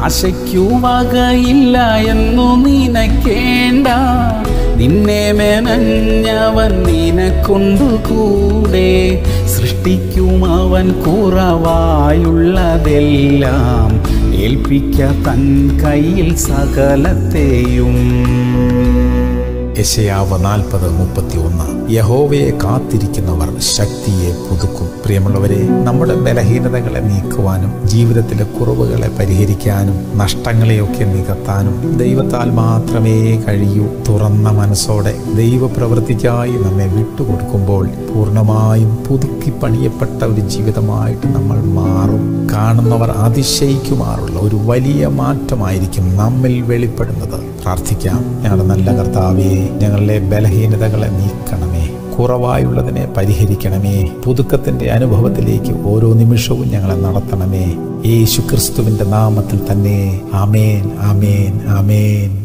ആശയ്ക്കു വകയില്ല എന്നു നിനക്കേണ്ട. നിന്നെ മെനഞ്ഞവൻ നിനക്കൊണ്ടു കൂടെ. സൃഷ്ടിക്കും അവൻ കുറവായുള്ളതെല്ലാം ഏൽപ്പിക്ക തൻ കയ്യിൽ സകലത്തെയും. യശയാവ് നാൽപ്പത് മുപ്പത്തി ഒന്ന് യഹോവയെ കാത്തിരിക്കുന്നവർ ശക്തിയെ പുതുക്കും. പ്രിയമുള്ളവരെ നമ്മുടെ ബലഹീനതകളെ നീക്കുവാനും ജീവിതത്തിലെ കുറവുകളെ പരിഹരിക്കാനും നഷ്ടങ്ങളെയൊക്കെ നികത്താനും ദൈവത്താൽ മാത്രമേ കഴിയൂ. തുറന്ന മനസ്സോടെ ദൈവപ്രവൃത്തിക്കായി നമ്മെ വിട്ടുകൊടുക്കുമ്പോൾ പൂർണമായും പുതുക്കി പണിയപ്പെട്ട ഒരു ജീവിതമായിട്ട് നമ്മൾ മാറും. കാണുന്നവർ അതിശയിക്കുമാറുള്ള ഒരു വലിയ മാറ്റമായിരിക്കും നമ്മിൽ വെളിപ്പെടുന്നത്. പ്രാർത്ഥിക്കാം. ഞങ്ങളുടെ നല്ല കർത്താവേ ഞങ്ങളുടെ ബലഹീനതകളെ നീക്കണമേ. കുറവായുള്ളതിനെ പരിഹരിക്കണമേ. പുതുക്കത്തിന്റെ അനുഭവത്തിലേക്ക് ഓരോ നിമിഷവും ഞങ്ങളെ നടത്തണമേ. യേശു ക്രിസ്തുവിന്റെ നാമത്തിൽ തന്നെ. ആമേൻ ആമേൻ ആമേൻ.